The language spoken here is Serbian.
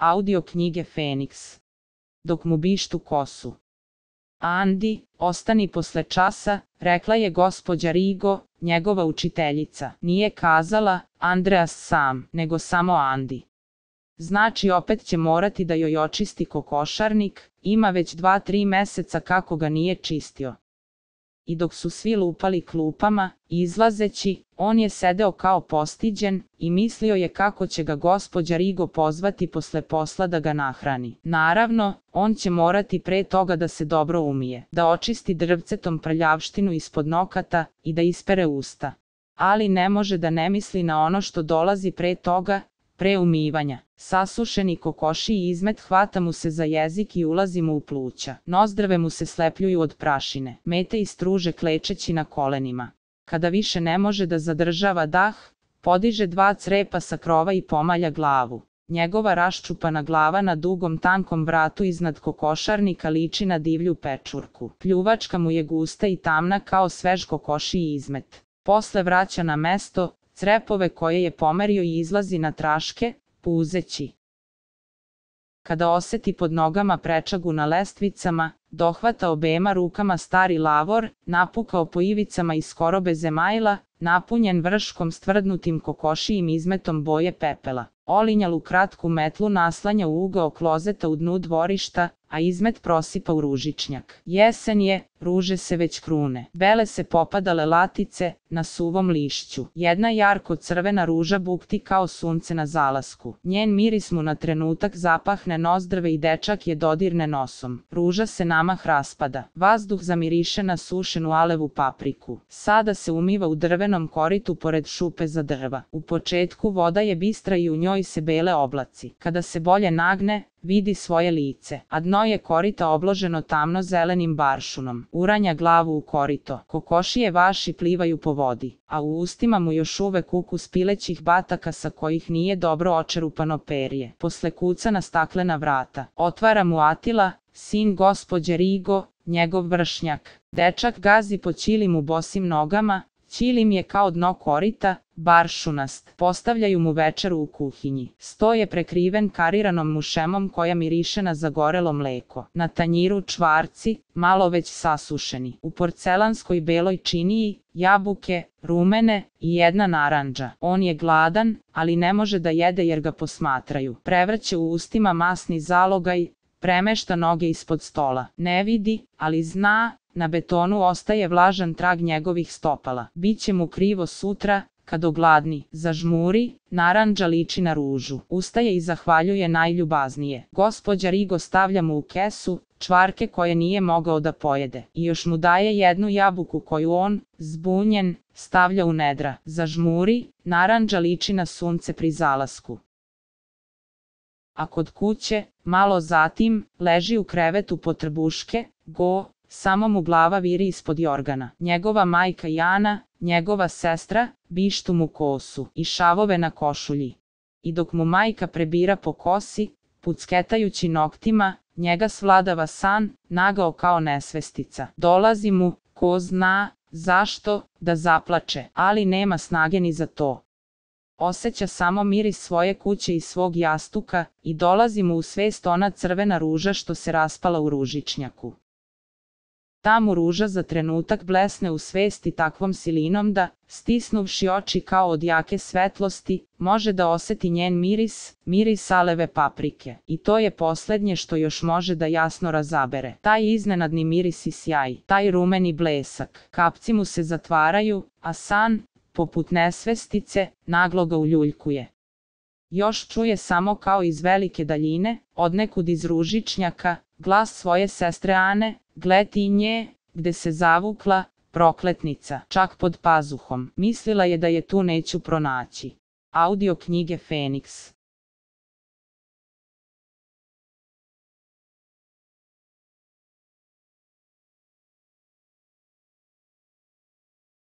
Audio knjige Feniks. Dok mu bištu kosu. Andi, ostani posle časa, rekla je gospođa Rigo, njegova učiteljica. Nije kazala, Andreas sam, nego samo Andi. Znači opet će morati da joj očisti kokošarnik, ima već dva tri meseca kako ga nije čistio i dok su svi lupali klupama, izlazeći, on je sedeo kao postiđen i mislio je kako će ga gospođa Rigo pozvati posle posla da ga nahrani. Naravno, on će morati pre toga da se dobro umije, da očisti drvcetom prljavštinu ispod nokata i da ispere usta. Ali ne može da ne misli na ono što dolazi pre toga Pre umivanja, sasušeni kokoši i izmet hvata mu se za jezik i ulazi mu u pluća. Nozdrave mu se slepljuju od prašine. Mete i struže klečeći na kolenima. Kada više ne može da zadržava dah, podiže dva crepa sa krova i pomalja glavu. Njegova raščupana glava na dugom tankom vratu iznad kokošarnika liči na divlju pečurku. Pljuvačka mu je gusta i tamna kao svež kokoši izmet. Posle vraća na mesto, crepove koje je pomerio i izlazi na traške, puzeći. Kada oseti pod nogama prečagu na lestvicama, dohvata obema rukama stari lavor, napukao po ivicama iz skorobe zemajla, napunjen vrškom stvrdnutim kokošijim izmetom boje pepela. Olinjalu kratku metlu naslanja u ugao klozeta u dnu dvorišta, a izmet prosipa u ružičnjak. Jesen je, ruže se već krune. Bele se popadale latice, na suvom lišću. Jedna jarko crvena ruža bukti kao sunce na zalasku. Njen miris mu na trenutak zapahne nozdrve i dečak je dodirne nosom. Ruža se namah raspada. Vazduh zamiriše na sušenu alevu papriku. Sada se umiva u drvenom koritu pored šupe za drva. U početku voda je bistra i u njoj se bele oblaci. Kada se bolje nagne, vidi svoje lice, a dno je korita obloženo tamno zelenim baršunom. Uranja glavu u korito. Kokošije vaši plivaju po vodi, a u ustima mu još uvek ukus pilećih bataka sa kojih nije dobro očerupano perje. Posle kuca na staklena vrata. Otvara mu Atila, sin gospođe Rigo, njegov vršnjak. Dečak gazi po čilim u bosim nogama, Ćilim je kao dno korita, baršunast. Postavljaju mu večeru u kuhinji. Sto je prekriven kariranom mušemom koja miriše na zagorelo mleko. Na tanjiru čvarci, malo već sasušeni. U porcelanskoj beloj činiji, jabuke, rumene i jedna naranđa. On je gladan, ali ne može da jede jer ga posmatraju. Prevrće u ustima masni zalogaj, premešta noge ispod stola. Ne vidi, ali zna, na betonu ostaje vlažan trag njegovih stopala. Biće mu krivo sutra, kad ogladni, zažmuri, naranđa liči na ružu. Ustaje i zahvaljuje najljubaznije. Gospodja Rigo stavlja mu u kesu, čvarke koje nije mogao da pojede. I još mu daje jednu jabuku koju on, zbunjen, stavlja u nedra. Zažmuri, naranđa liči na sunce pri zalasku a kod kuće, malo zatim, leži u krevetu po trbuške, go, samo mu glava viri ispod jorgana. Njegova majka Jana, njegova sestra, bištu mu kosu i šavove na košulji. I dok mu majka prebira po kosi, pucketajući noktima, njega svladava san, nagao kao nesvestica. Dolazi mu, ko zna, zašto, da zaplače, ali nema snage ni za to. Oseća samo miris svoje kuće i svog jastuka i dolazi mu u svest ona crvena ruža što se raspala u ružičnjaku. Ta mu ruža za trenutak blesne u svesti takvom silinom da, stisnuvši oči kao od jake svetlosti, može da oseti njen miris, miris aleve paprike. I to je poslednje što još može da jasno razabere. Taj iznenadni miris i sjaj, taj rumeni blesak. Kapci mu se zatvaraju, a san, poput nesvestice, naglo ga uljuljkuje. Još čuje samo kao iz velike daljine, odnekud iz ružičnjaka, glas svoje sestre Ane, gleti nje, gde se zavukla, prokletnica, čak pod pazuhom. Mislila je da je tu neću pronaći. Audio knjige Feniks